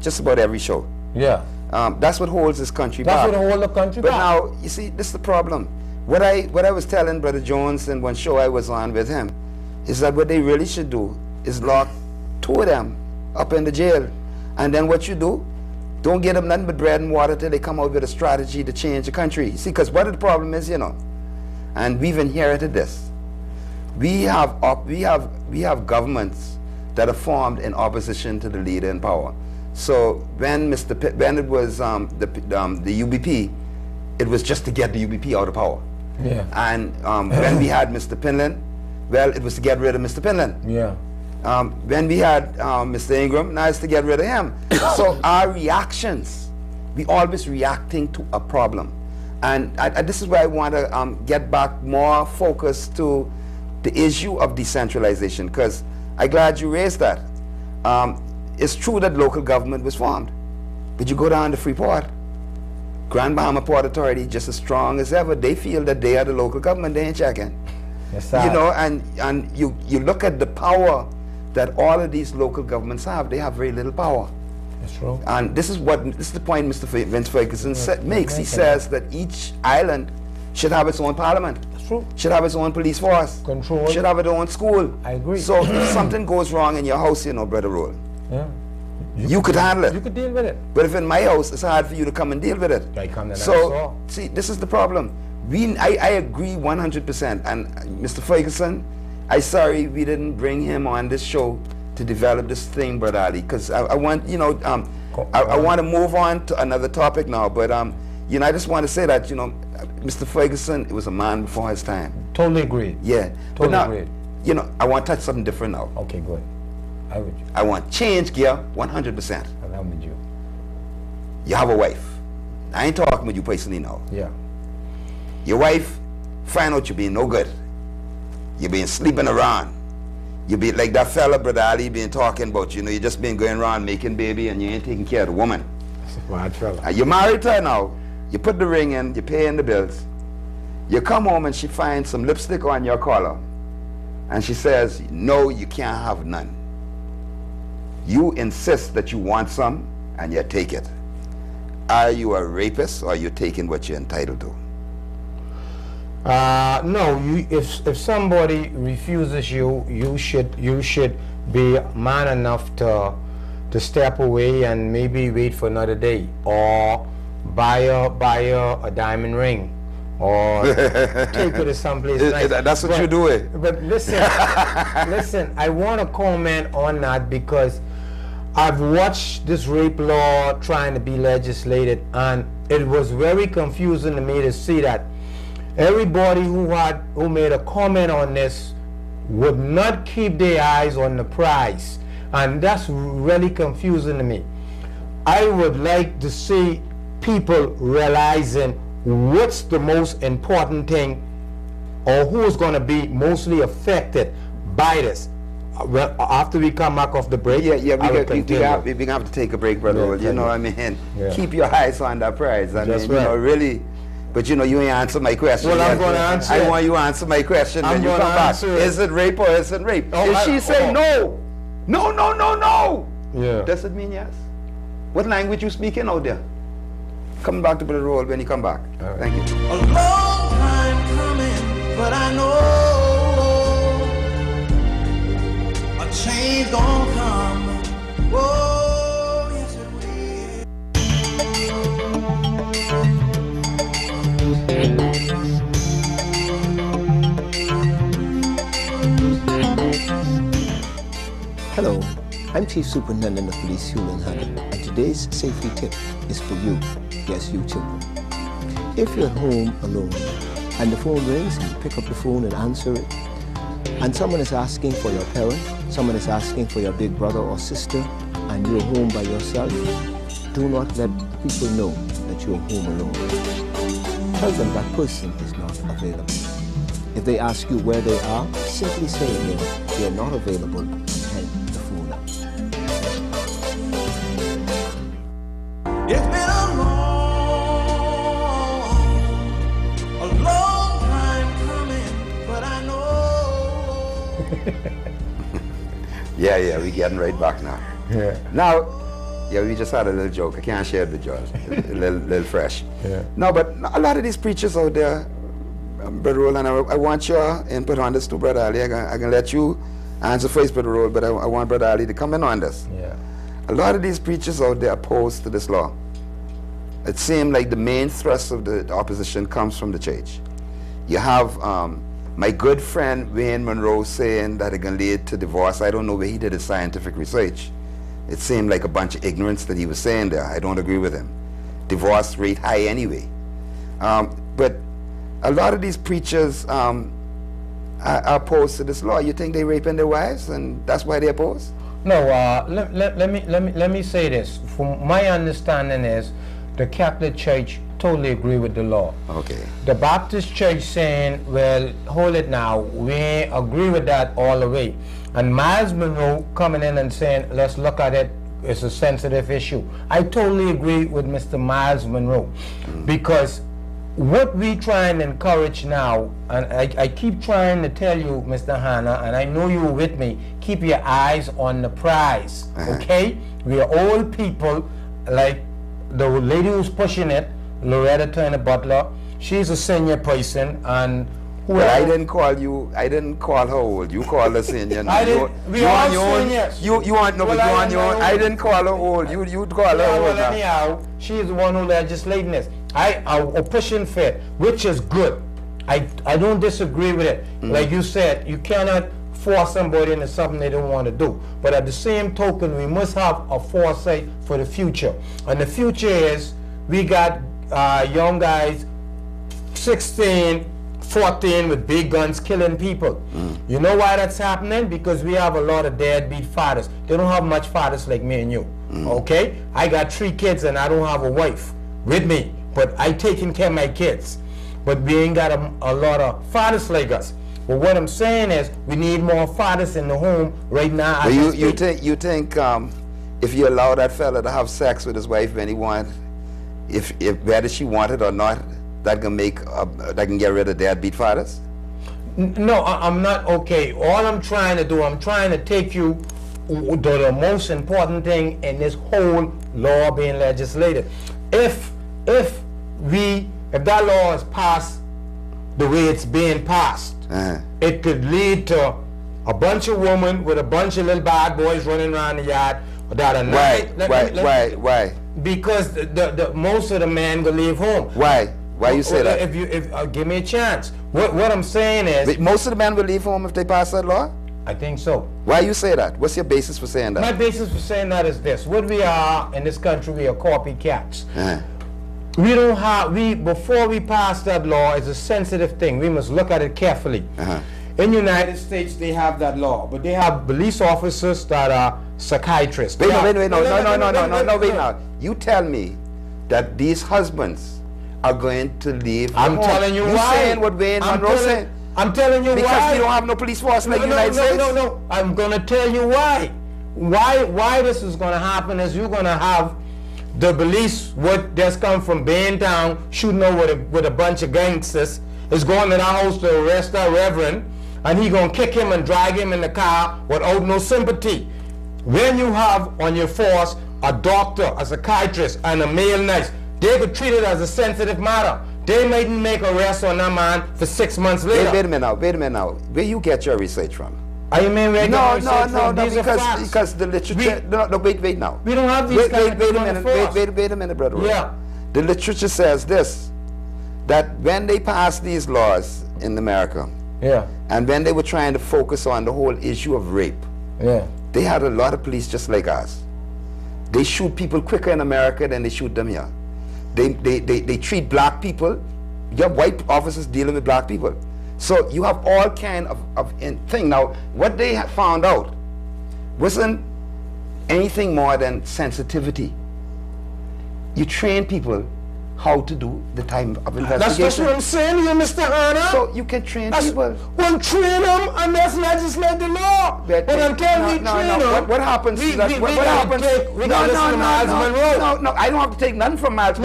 just about every show. Yeah. Um, that's what holds this country That's back. what hold the country But back. now, you see, this is the problem. What I what I was telling Brother Jones in one show I was on with him is that what they really should do is lock two of them up in the jail. And then what you do, don't get them nothing but bread and water till they come out with a strategy to change the country. See, because what the problem is, you know, and we've inherited this. We have we have we have governments that are formed in opposition to the leader in power. So when Mr. P- when it was um, the um, the UBP, it was just to get the UBP out of power. Yeah. And um, when we had Mr. Pindling, well, it was to get rid of Mr. Pindling. Yeah. Um, when we had um, Mr. Ingraham, now it's to get rid of him. so our reactions, we always reacting to a problem. And I, I- this is where I want to um, get back more focus to the issue of decentralization, because I'm glad you raised that. Um, it's true that local government was formed, but you go down to Freeport, Grand Bahama Port Authority, just as strong as ever, they feel that they are the local government, they ain't checking. Yes, sir. You know, and, and you, you look at the power that all of these local governments have, they have very little power. That's true. And this is what this is the point Mr. F- Vince Ferguson makes. He says that each island should have its own parliament, That's true. should have its own police force, Control. should have its own school. I agree. So if something goes wrong in your house, you know, brother Rolle, Yeah. you, could handle it. You could deal with it. But if in my house, it's hard for you to come and deal with it. I come to so, see, this is the problem. We, I, I agree 100%. And uh, Mr. Ferguson, I sorry we didn't bring him on this show to develop this thing, Brother Ali, because I, I want, you know, um, I, I want to move on to another topic now. But, um, you know, I just want to say that, you know, Mr. Ferguson it was a man before his time. Totally agree. Yeah. Totally now, agreed. you know, I want to touch something different now. Okay, good. I. I want change gear 100%. And I'm with you. You have a wife. I ain't talking with you personally now. Yeah. Your wife find out you being no good. You been sleeping around. You be like that fella, brother Ali, been talking about. You know, you just been going around making baby and you ain't taking care of the woman. Bad fella. And you married her now. You put the ring in. You paying the bills. You come home and she finds some lipstick on your collar, and she says, "No, you can't have none." You insist that you want some, and you take it. Are you a rapist, or are you taking what you're entitled to? Uh, no, you, if if somebody refuses you, you should you should be man enough to to step away and maybe wait for another day, or buy a buy a, a diamond ring, or take it to someplace Is- nice. that's what But- you do, eh? But listen, listen, I want to comment on that because I've watched this rape law trying to be legislated, and it was very confusing to me to see that everybody who had who made a comment on this would not keep their eyes on the prize, and that's really confusing to me. I would like to see people realizing what's the most important thing or who's going to be mostly affected by this. Well, after we come back off the break, Yeah, yeah, we, I will got, we, we, have, we have to take a break, brother. Yeah, Earl, you know what I mean? Yeah. Keep your eyes on that prize. I That's mean, you know, really. But you know, you ain't answer my question. Well, I'm gonna answer I want you to answer my question I'm when you come back. answer it. Is it rape or isn't rape? Oh, if I- she say oh. no, no, no, no, no, Yeah. does it mean yes? What language you speaking out there? Come back to Brother Rolle when you come back. All right. Thank you. Change gonna come. Oh, yes it will. Hello, I'm Chief Superintendent of Police Hulan Hanna, and today's safety tip is for you, yes, you children. If you're at home alone and the phone rings pick up the phone and answer it, and someone is asking for your parent, someone is asking for your big brother or sister, and you're home by yourself, do not let people know that you're home alone. Tell them that person is not available. If they ask you where they are, simply say again, they are not available Yeah, yeah, we getting right back now. Yeah. Now, Yeah, we just had a little joke. I can't share it with you. a little, little fresh. Yeah. No, but a lot of these preachers out there, um, Brother Roland, I, I want your input on this too, Brother Ali. I can, I can let you answer first, Brother Roland, but I, I want Brother Ali to come in on this. Yeah. A lot of these preachers out there opposed to this law. It seems like the main thrust of the opposition comes from the church. You have um, my good friend Wayne Munroe saying that it can lead to divorce. I don't know where he did his scientific research. It seemed like a bunch of ignorance that he was saying there. I don't agree with him. Divorce rate high anyway. Um, but a lot of these preachers um, are, opposed to this law. You think they're raping their wives and that's why they oppose? No, uh, let, let, let, me, let, me, let me say this. From my understanding is the Catholic Church totally agree with the law. Okay. The Baptist Church saying, well, hold it now, we agree with that all the way. And Myles Munroe coming in and saying, let's look at it, it's a sensitive issue. I totally agree with Mr. Myles Munroe mm. because what we try and encourage now, and I, I keep trying to tell you, Mr. Hanna, and I know you're with me, keep your eyes on the prize, uh-huh. okay? We are old people, like the lady who's pushing it, Loretta Turner Butler, she's a senior person, and Well, I didn't call you. I didn't call her old. You called her senior. I You- didn't- we you all own- You you want no, Well, you I on your own. I didn't call her old. You you call her Yeah, old. well, now. anyhow, she is the one who legislating this. I are pushing fit, which is good. I I don't disagree with it. Mm. Like you said, you cannot force somebody into something they don't want to do. But at the same token, we must have a foresight for the future. And the future is we got uh, young guys 16, 14 with big guns killing people. You know why that's happening? Because we have a lot of deadbeat fathers. They don't have much fathers like me and you. Okay? I got three kids and I don't have a wife with me, but I taking care of my kids. But we ain't got a, a lot of fathers like us. But what I'm saying is we need more fathers in the home right now. But you you think you think um, if you allow that fella to have sex with his wife when he want, if if whether she wanted or not, that can make uh, that can get rid of deadbeat fathers. N- No, I, I'm not okay. All I'm trying to do, I'm trying to take you to the most important thing in this whole law being legislated. If if we if that law is passed the way it's being passed, Uh-huh. it could lead to a bunch of women with a bunch of little bad boys running around the yard that are not. Why let- why let me- let why Because the, the, the most of the men will leave home. why why you say that? If you if uh, give me a chance, what what I'm saying is, But Most of the men will leave home if they pass that law. I think so. Why you say that? What's your basis for saying that? My basis for saying that is this: what we are in this country, we are copycats. Uh-huh. We don't have we before we pass that law. It's a sensitive thing. We must look at it carefully. Uh-huh. In United States, they have that law, but they have police officers that are psychiatrists. Wait, no, wait, wait, no, no, no, no, no, no, no, wait now. You tell me that these husbands are going to leave. I'm home. telling you you why. saying what Wayne I'm Monroe telling- said? I'm telling you Because why. we don't have no police force like no, the no, United no, States. no, no. I'm gonna tell you why. Why why this is gonna happen is you're gonna have the police what just come from Town shooting over with a, with a bunch of gangsters is going to the house to arrest our reverend and he gonna kick him and drag him in the car without no sympathy. When you have on your force a doctor, a psychiatrist, and a male nurse, they could treat it as a sensitive matter. They mightn't make arrest on that man for six months later. Wait, wait a minute now. Wait a minute now. Where you get your research from? Are you mean where No, no, no, from? no. These Because because the literature. We- no, no. Wait, wait now. We don't have these Wait, kind wait, wait a minute. Wait, wait, wait a minute, brother. Yeah. The literature says this: that when they passed these laws in America, Yeah, and when they were trying to focus on the whole issue of rape, yeah. They had a lot of police just like us. They shoot people quicker in America than they shoot them here. They, they, they, they treat black people, you have white officers dealing with black people. So you have all kind of, of in, thing. Now, what they had found out wasn't anything more than sensitivity. You train people how to do the time of investigation. that's just what I'm saying you, Mr. Hanna. so you can train That's, people. well, train them, and that's legislate the law. But- But I'm telling no, you, no, train no. them. What, what happens? We, we, what, we what happens? Take, we no, no, no, no, no, no. I don't have to take nothing from Myles.